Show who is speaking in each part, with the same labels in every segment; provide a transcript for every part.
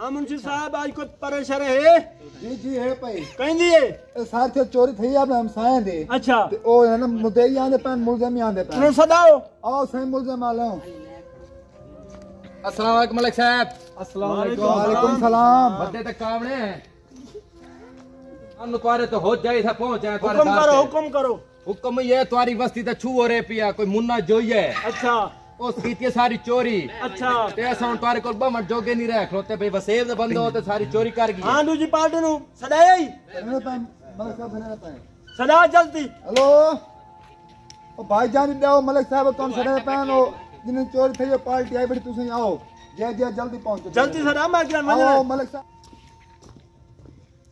Speaker 1: हाँ मुंशी साहब आज कुछ परेशान है?
Speaker 2: जी जी है भाई।
Speaker 1: कहीं दिए
Speaker 2: साथ से चोरी थी आपने हम साए दे।
Speaker 1: अच्छा।
Speaker 2: ओ है ना मुद्दे ही आंदे पैन मुल्जम ही आंदे पैन तो
Speaker 1: सदाओ।
Speaker 2: आओ सही मुल्जम आ लाओ।
Speaker 3: अस्सलाम वालेकुम मलिक साहब। अस्सलाम वालेकुम वालेकुम।
Speaker 1: सलाम। बड्डे
Speaker 3: तक काम ने अनुक्वारे तो हो जाए था पहुँच जाए हुक्म करो
Speaker 1: हुक्म करो।
Speaker 3: हुक्म ये तुम्हारी बस्ती तो छू हो रे पिया कोई मुन्ना जोइए
Speaker 1: अच्छा।
Speaker 3: ਉਹ ਕੀਤੀ ਹੈ ਸਾਰੀ ਚੋਰੀ ਅੱਛਾ ਤੇ ਅਸਾਂ ਹੁਣ ਤੁਹਾਡੇ ਕੋਲ ਬਮਟ ਜੋਗੇ ਨਹੀਂ ਰਹਿ ਖਲੋਤੇ ਭਈ ਵਸੇਬ ਦੇ ਬੰਦੇ ਹੋ ਤੇ ਸਾਰੀ ਚੋਰੀ ਕਰ ਗਈ ਹਾਂ
Speaker 1: ਦੂਜੀ ਪਾਰਟੀ ਨੂੰ ਸਦਾਇਆ ਹੀ ਸਦਾ ਜਲਦੀ
Speaker 2: ਹਲੋ ਉਹ ਭਾਈ ਜਾਨ ਦਿਓ ਮਲਕ ਸਾਹਿਬ ਤੁਹਾਨੂੰ ਸਦਾ ਪੈਨ ਹੋ ਜਿੰਨੇ ਚੋਰੀ ਥਈ ਪਾਰਟੀ ਆਈ ਬੜੀ ਤੁਸੀਂ ਆਓ ਜੇ ਜੇ ਜਲਦੀ ਪਹੁੰਚੋ ਜਲਦੀ ਸਦਾ
Speaker 1: ਮੈਂ ਗਿਆ ਮੰਨ ਲਓ
Speaker 2: ਮਲਕ ਸਾਹਿਬ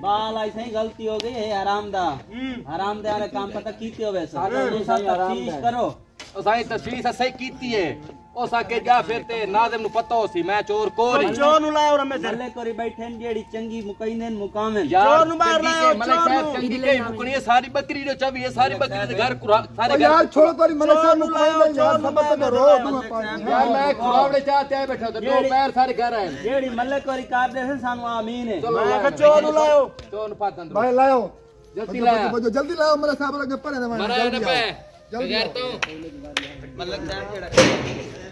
Speaker 4: बाल ऐसे ही गलती हो गई है आराम दा।
Speaker 1: हम्म।
Speaker 4: काम पता कीते हो वैसे? करो।
Speaker 3: सही साईं सही कीती है। ਉਹ ਸਾਕੇ ਜਾ ਫਿਰ ਤੇ ਨਾਜ਼ਮ ਨੂੰ ਪਤਾ ਹੋਸੀ ਮੈਂ ਚੋਰ ਕੋਰੀ ਚੋਰ
Speaker 1: ਨੂੰ ਲਾਇਆ ਰਮੇ ਤੇ ਮੱਲੇ
Speaker 4: ਕੋਰੀ ਬੈਠੇ ਨੇ ਜਿਹੜੀ ਚੰਗੀ ਮੁਕੈਂਦੇ ਨੇ ਮੁਕਾਵੇਂ
Speaker 3: ਚੋਰ ਨੂੰ ਮਾਰ ਲਾਇਆ ਮੱਲੇ ਸਾਹਿਬ ਚੰਗੀ ਕਈ ਮੁਕਣੀ ਸਾਰੀ ਬੱਕਰੀ ਦੇ ਚਾਵੀ ਇਹ ਸਾਰੀ ਬੱਕਰੀ ਦੇ ਘਰ ਸਾਰੇ ਘਰ ਯਾਰ ਛੋੜ
Speaker 2: ਕੋਰੀ ਮੱਲੇ ਸਾਹਿਬ ਨੂੰ ਮੁਕਾਵੇਂ ਯਾਰ ਸਮਝ ਤੇ ਰੋ ਯਾਰ ਮੈਂ
Speaker 4: ਖੁਰਾਵੜੇ
Speaker 3: ਚਾਹਤੇ ਆ ਬੈਠਾ ਤੇ ਦੋ ਪੈਰ ਸਾਰੇ ਘਰ ਆਏ
Speaker 4: ਜਿਹੜੀ ਮੱਲੇ ਕੋਰੀ ਕਰਦੇ ਸੀ ਸਾਨੂੰ ਆਮੀਨ ਹੈ
Speaker 3: ਮੈਂ ਚੋਰ ਨੂੰ ਲਾਇਓ ਚੋਰ ਨੂੰ ਪਾਦਨ ਭਾਈ
Speaker 2: ਲਾਇਓ
Speaker 3: ਜਲਦੀ ਲਾਓ
Speaker 2: ਜਲਦੀ ਲਾਓ ਮੱਲੇ ਸਾਹਿਬ ਅੱਗੇ ਪਰੇ ਦੇ ਮਰੇ ਨਾ ਪੈ ਜਲਦੀ ਤੋਂ
Speaker 4: ਮੱਲੇ ਸਾਹਿਬ
Speaker 5: ਜਿਹੜਾ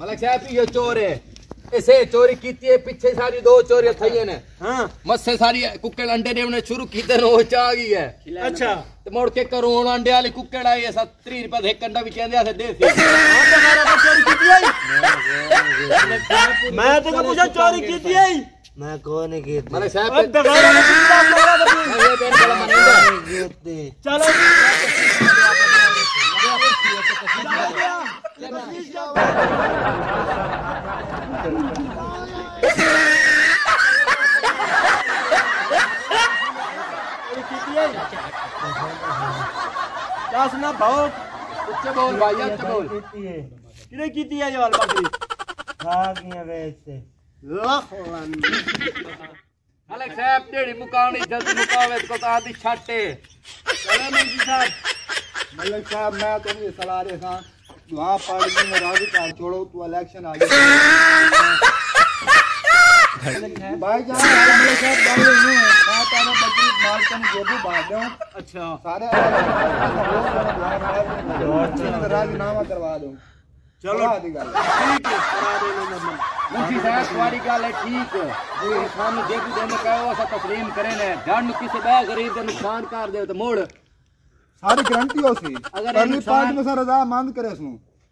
Speaker 3: मलक साहब ये चोर है इसे चोरी की पिछे सारी दो चोरी थी ने
Speaker 1: हाँ।
Speaker 3: मस्से सारी कुकड़ अंडे देने शुरू किए वो चाह गई है
Speaker 4: अच्छा
Speaker 3: तो मुड़ के करो हूँ अंडे वाली कुकड़ आई है त्री रुपए एक अंडा भी कहते हैं देसी मैं तो पूछा चोरी की
Speaker 5: मैं कौन गीत
Speaker 3: मारे साहब अब तो
Speaker 1: क्या सुना
Speaker 3: बोल भाई
Speaker 6: की है?
Speaker 1: किने कीती है बकरी
Speaker 6: है वैसे।
Speaker 3: अलग साहब टेढ़ी मुकावनी जल्दी मुकावे तो आधी छाटे
Speaker 1: मंजी साहब
Speaker 2: मलिक साहब मैं तुम्हें ये सलाह दे सा वहाँ पार्टी में राज़ी कर छोड़ो तो इलेक्शन आ गया भाई जान मलिक साहब डाल रहे हैं मैं तारा बकरी मार के जो भी बात दूँ
Speaker 1: अच्छा
Speaker 2: सारे राजीनामा करवा दूँ
Speaker 1: चलो
Speaker 2: ठीक है
Speaker 1: करा दे मुंशी साहब तुम्हारी
Speaker 3: गल है ठीक। इस्लाम ने जेबू देने कहो असा तस्लीम करे ने। जान किसी बे गरीब का नुकसान कर दे तो मोड़। सारी
Speaker 2: गारंटी हो सी अगर पाँच में रजा मंद करे उसनु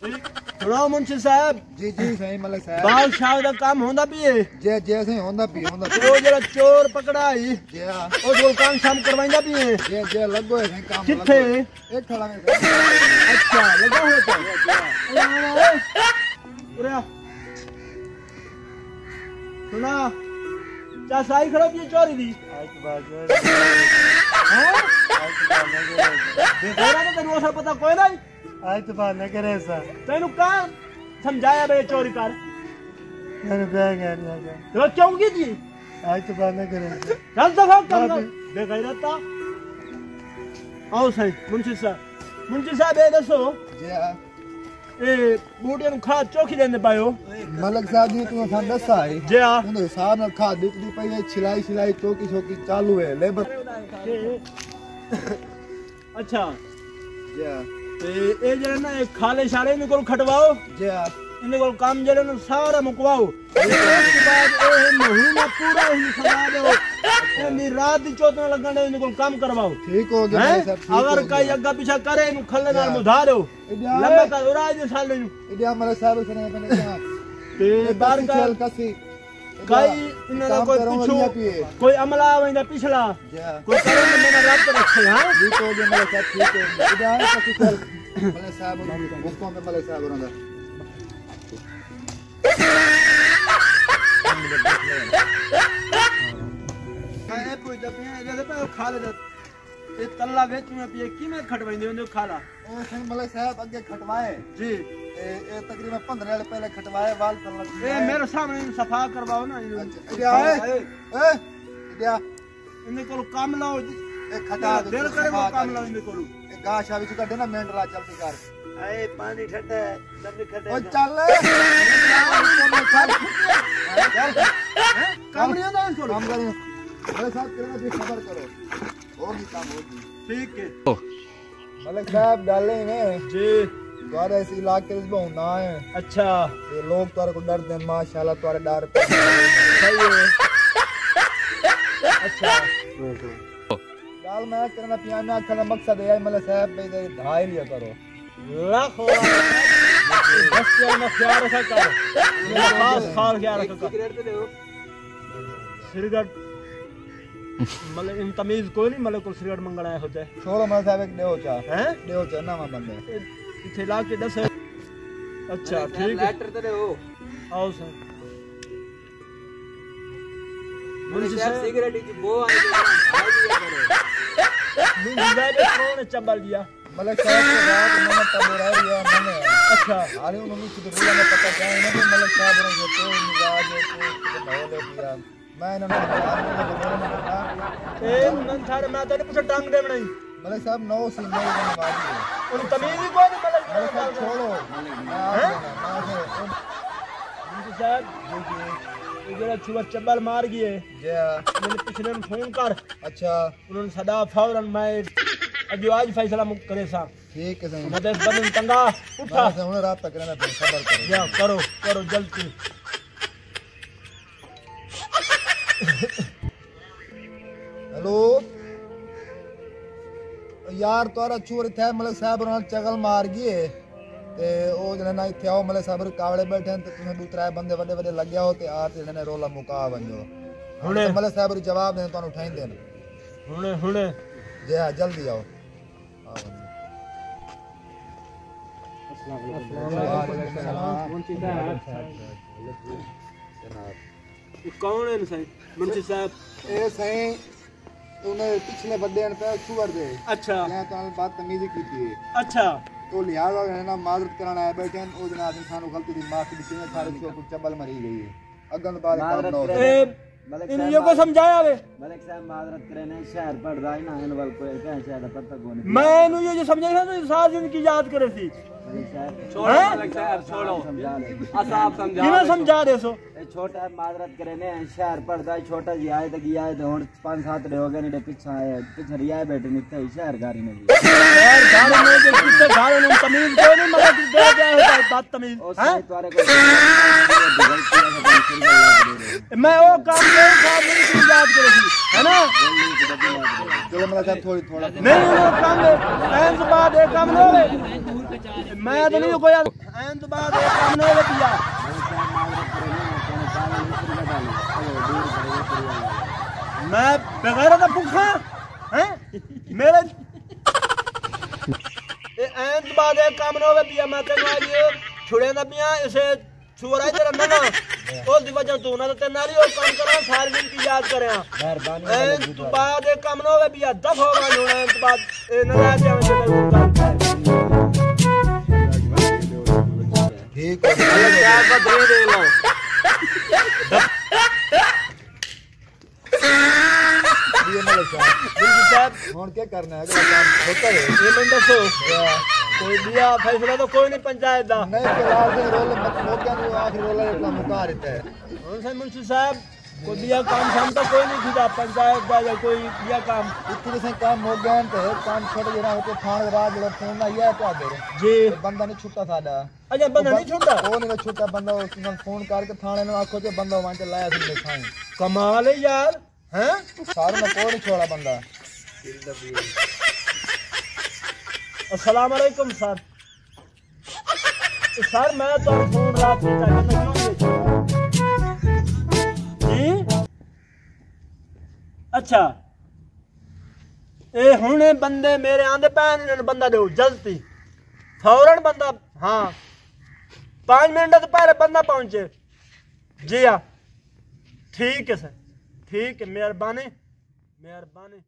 Speaker 1: ਸੁਣਾਓ ਮੁੰਸ਼ੀ ਸਾਹਿਬ
Speaker 2: ਜੀ ਜੀ ਸਹੀ ਮਲਕ ਸਾਹਿਬ
Speaker 1: ਬਾਦਸ਼ਾਹ ਦਾ ਕੰਮ ਹੁੰਦਾ ਵੀ ਏ
Speaker 2: ਜੇ ਜੇ ਸਹੀ ਹੁੰਦਾ ਵੀ ਹੁੰਦਾ ਉਹ
Speaker 1: ਜਿਹੜਾ ਚੋਰ ਪਕੜਾਈ
Speaker 2: ਜੇ
Speaker 1: ਉਹ ਜੋ ਕੰਮ ਸ਼ਾਮ ਕਰਵਾਉਂਦਾ ਵੀ ਏ
Speaker 2: ਜੇ ਜੇ ਲੱਗੋ ਹੈ ਕੰਮ ਕਿੱਥੇ ਇਹ ਖੜਾ ਹੈ
Speaker 1: ਅੱਛਾ ਲੱਗੋ ਹੋਇਆ ਤਾਂ ਉਰੇ ਸੁਣਾ ਚਾ ਸਾਈ ਖੜੋ ਵੀ ਚੋਰੀ ਦੀ
Speaker 5: ਇੱਕ ਬਾਤ
Speaker 6: ਹੈ
Speaker 1: ਹਾਂ ਦੇਖੋ ਨਾ ਤੈਨੂੰ ਅਸਾ ਪਤਾ ਕੋਈ ਨਹੀਂ
Speaker 5: आज तो बात न करे सर
Speaker 1: तेन का समझाया बे चोरी कर?
Speaker 5: मैंने
Speaker 6: बह गया
Speaker 5: नहीं आ गया।
Speaker 1: तो क्यों की थी?
Speaker 6: आज
Speaker 5: तो बात न करे
Speaker 1: चल तो खा कर बेगैरत था आओ सही मुंशी साहब। मुंशी साहब ए दसो।
Speaker 2: जी हां।
Speaker 1: ए बूटियां नु खा चोखी देने पायो।
Speaker 2: मलक साहब जी तू सा दस आए
Speaker 1: जी हां।
Speaker 2: उन साहब ने खा दिखली पई है छिलाई छिलाई चोकी चोकी चालू
Speaker 1: ਤੇ ਇਹ ਜਿਹੜਾ ਨਾ ਇਹ ਖਾਲੇ ਛਾਲੇ ਇਹਨਾਂ ਕੋਲ ਖਟਵਾਓ।
Speaker 2: ਜੇ ਆ
Speaker 1: ਇਹਨਾਂ ਕੋਲ ਕੰਮ ਜਿਹੜੇ ਨੂੰ ਸਾਰਾ ਮੁਕਵਾਓ। ਤੇ ਉਸ ਤੋਂ ਬਾਅਦ ਇਹ ਮਹੀਨਾ ਪੂਰਾ ਹੀ ਸਦਾ ਦਿਓ।
Speaker 2: ਇਹਨੀ
Speaker 1: ਰਾਤ ਦੀ ਚੋਤ ਨਾਲ ਲੱਗਣ ਦੇ ਇਹਨਾਂ ਕੋਲ ਕੰਮ ਕਰਵਾਓ।
Speaker 2: ਠੀਕ ਹੋ ਗਿਆ? ਮਲਕ ਸਾਹਿਬ ਠੀਕ ਅਗਰ। ਕਈ
Speaker 1: ਅੱਗਾ ਪਿਛਾ ਕਰੇ ਇਹਨੂੰ ਖੱਲੇ ਨਾਲ ਯਾ। ਮੁਧਾ ਦਿਓ।
Speaker 2: ਇਡਿਆ ਲੰਮਾ
Speaker 1: ਕਰ ਉਰਾ ਦੇ ਸਾਲੇ ਨੂੰ।
Speaker 2: ਇਡਿਆ ਮਲਕ ਸਾਹਿਬ ਬਨੇ ਕਿਹਾ।
Speaker 1: ਤੇ ਬਾਹਰ
Speaker 2: ਕਸੀ। कई इनना कोई पूछो
Speaker 1: कोई अमला वेंदा पिछला? कोई करम मेरा रब रखे हाँ?
Speaker 2: जी तो जे मेरे साथ ठीक है। इदान पति चल। मले साहब हुक्म में मले साहब रंदा
Speaker 1: खाए पूछ जब ये जैसे पे खा ले ये तल्ला बेच में पिए की में खटवाइंदे होंदे खाला?
Speaker 2: ओ सही मले साहब आगे खटवाए।
Speaker 1: जी।
Speaker 2: ये तकरीबन पंद्रह वाले पहले खटवाए बाल ये मेरे
Speaker 1: सामने सफ़ा करवाओ ना अच्छा ए
Speaker 2: इडिया
Speaker 1: इने कोलो काम लाओ ए
Speaker 2: खटा देर करे वो काम लाओ
Speaker 1: इने कोलो ए
Speaker 2: गा शाबी जी कढे ना मेंढला चल दी कर
Speaker 1: ए पानी ठटे सब खटे ओ
Speaker 2: चल
Speaker 1: काम रियो ना इनको काम
Speaker 2: करो मेरे साथ करना भी खबर करो होगी काम होगी
Speaker 1: ठीक है
Speaker 2: मलिक साहब डाले में
Speaker 1: जी
Speaker 2: तुआरे इस इलाके में होना है
Speaker 1: अच्छा।
Speaker 2: ये लोग तुआरे को डर देन माशाल्लाह तुआरे डर सही
Speaker 1: है। अच्छा।
Speaker 2: गाल मैं करना पियाना करना मकसद है मतलब साहब भाई तेरी धाई लिया करो।
Speaker 1: लाखो बस यार मैं ख्याल रखा कर।
Speaker 3: मेरा खास ख्याल ख्याल रखा कर सिगरेट। दे दो
Speaker 1: सिगरेट मतलब इन तमीज कोई नहीं मतलब कुल सिगरेट मंगना है होते।
Speaker 2: छोड़ो मैं साहब एक डेओ चा।
Speaker 1: हैं?
Speaker 2: डेओ चा ना मैं बंदे
Speaker 1: इथे लाख के दस है अच्छा ठीक है।
Speaker 3: तो
Speaker 1: आओ सर।
Speaker 3: सिगरेट की बो
Speaker 1: कौन चबल तो दिया।
Speaker 2: मतलब साहब के बाद मैंने तबोरा लिया मैंने।
Speaker 1: अच्छा।
Speaker 2: अरे उन्होंने चुटकुला तो में पता क्या है ना कि मतलब साहब ने तो मिजाज है तो माहौल है दिया। मैं ना मैंने बाहर में तो मैंने कहा ए मन
Speaker 1: थारे मैं तो कुछ टांग दे नहीं।
Speaker 2: मतलब साहब नौ सीन में मार दिए। उन तमीज ही
Speaker 1: कोई साहब छोड़ो साहब ये चबल मार गए
Speaker 2: मैंने
Speaker 1: पिछले में फ़ोन कर
Speaker 2: अच्छा
Speaker 1: उन्होंने सदा फ़ौरन मैं अभी आज फैसला मुक करे। सा
Speaker 2: ठीक है सही मैं
Speaker 1: तो बदन तंगा उठा
Speaker 2: रात तक रहना
Speaker 1: करो करो जल्दी।
Speaker 2: ਯਾਰ ਤੁਹਾਰਾ ਚੋਰ ਇੱਥੇ ਆਇਆ, ਮਲਕ ਸਾਹਿਬ ਨਾਲ ਚਗਲ ਮਾਰ ਗਏ ਤੇ ਉਹ ਜਿਹੜੇ ਨਾ ਇੱਥੇ ਆਓ ਮਲਕ ਸਾਹਿਬ ਕਾਵਲੇ ਬੈਠੇ ਨੇ ਤੇ ਤੁਸੀਂ ਦੂਤਰਾ ਬੰਦੇ ਵੱਡੇ ਵੱਡੇ ਲੱਗਿਆ ਹੋ ਤੇ ਆ ਤੇ ਜਿਹੜੇ ਨੇ ਰੋਲਾ ਮੁਕਾ ਵੰਜੋ। ਹੁਣੇ। ਤੇ ਮਲਕ ਸਾਹਿਬ ਨੂੰ ਜਵਾਬ ਦੇਣ ਤੁਹਾਨੂੰ ਉਠਾਈਂਦੇ ਨੇ।
Speaker 1: ਹੁਣੇ ਹੁਣੇ।
Speaker 2: ਜੀ ਹਾਂ ਜਲਦੀ ਆਓ। ਆ ਵੰਜੋ।
Speaker 1: ਇਹ ਕੌਣ ਹੈ ਸਾਹਿਬ ਮੰਚੀ ਸਾਹਿਬ।
Speaker 2: ਇਹ ਸਹੀਂ तो उन्हें पिछले बर्थडे पे छुअर दे।
Speaker 1: अच्छा। यहाँ
Speaker 2: तो बात तमीजी की थी।
Speaker 1: अच्छा।
Speaker 2: तो लिहाजा है ना माजरत कराना आए बैठे और जना इंसान को गलती माफ़ी दी थी सारे को कुछ चबल मरी गई है। अगन बाद काम ना हो
Speaker 4: इन लोगों को
Speaker 1: समझाया वे।
Speaker 4: मलिक साहब माजरत करने शहर पढ़ रहा है ना इन वाल को क्या शहर पर तक होने मैं इन
Speaker 1: ये जो समझाया तो साथ इनकी याद करे थी
Speaker 4: छोड़ो हाँ? छोड़ो। आप
Speaker 3: समझा
Speaker 1: दे सो।
Speaker 4: छोटा माजरत करेने शहर पढ़ता है छोटा जी आए तक आए तो हूँ पाँच सात डे हो गए नहीं पीछे आए पीछे रिया बैठे नहीं
Speaker 1: मतलब कि दे गया होता
Speaker 4: मैं वो काम
Speaker 1: नहीं काम नहीं की बात कर है ना?
Speaker 4: चलो मतलब
Speaker 2: थोड़ी थोड़ा नहीं वो
Speaker 1: काम टाइम से बाद एक काम
Speaker 4: नहीं
Speaker 1: मैं तो नहीं कोई एंड बाद एक काम नहीं किया मैं बगैर का भूखा है? मेरे ऐन तो बाद एक काम ना हो पिया मैं तेन आज छुड़े ना पिया इसे छुरा तेरा ना ना और दी वजह तू ना तो ते नाली और काम करा सारे दिन की याद करे।
Speaker 4: मेहरबानी ऐन तो
Speaker 1: बाद एक काम ना हो दफ होगा गया होना बाद ना ना जावे
Speaker 2: ठीक है। यार
Speaker 3: बदले दे लो।
Speaker 2: साहब
Speaker 1: ਬਿਲਕੁਲ ਸਾਹਿਬ
Speaker 2: ਹੁਣ ਕੀ ਕਰਨਾ ਹੈ ਅਗਲਾ ਕੰਮ ਹੋਤਾ है ਇਹ
Speaker 1: ਮੈਨੂੰ ਦੱਸੋ ਕੋਈ ਲਿਆ ਫੈਸਲਾ ਤਾਂ ਕੋਈ ਨਹੀਂ ਪੰਚਾਇਤ ਦਾ
Speaker 2: नहीं फिलहाल से रोल मत मौके ਨੂੰ आखिरी रोल इतना मुका रहता है
Speaker 1: ਹੁਣ ਸੇ ਮੁਨਸ਼ੀ ਸਾਹਿਬ
Speaker 2: ਕੋਈ ਲਿਆ
Speaker 1: ਕੰਮ ਸ਼ਾਮ ਤਾਂ ਕੋਈ ਨਹੀਂ ਸੀਗਾ ਪੰਚਾਇਤ ਦਾ ਜਾਂ ਕੋਈ ਲਿਆ ਕੰਮ
Speaker 2: इतने से काम हो गए तो काम छोड़ जरा होते थाने के बाद जरा फोन आई है तो आगे
Speaker 1: ਜੀ
Speaker 2: बंदा नहीं छुट्टा साडा
Speaker 1: ਅਜੇ ਬੰਦਾ ਨਹੀਂ ਛੁੱਟਦਾ
Speaker 2: ਉਹ ਨਹੀਂ ਛੁੱਟਾ ਬੰਦਾ ਉਸ ਨੂੰ ਫੋਨ ਕਰਕੇ ਥਾਣੇ ਨੂੰ ਆਖੋ ਤੇ ਬੰਦਾ ਵਾਂ ਤੇ ਲਾਇਆ ਸੀ ਲਿਖਾਈ
Speaker 1: ਕਮਾਲ हैं?
Speaker 2: सारे में कोई छोड़ा बंदा
Speaker 1: अस्सलाम वालेकुम, सर। सर, मैं तो फ़ोन रात में जी? अच्छा। ए, हुने बंदे मेरे आंदे पैन इन्हें बंदा दो जल्दी। फ़ौरन बंदा, हाँ। पाँच मिनट तो पहले बंदा पहुँचे। जी हाँ। ठीक है, सर। ठीक है मेहरबानी मेहरबानी।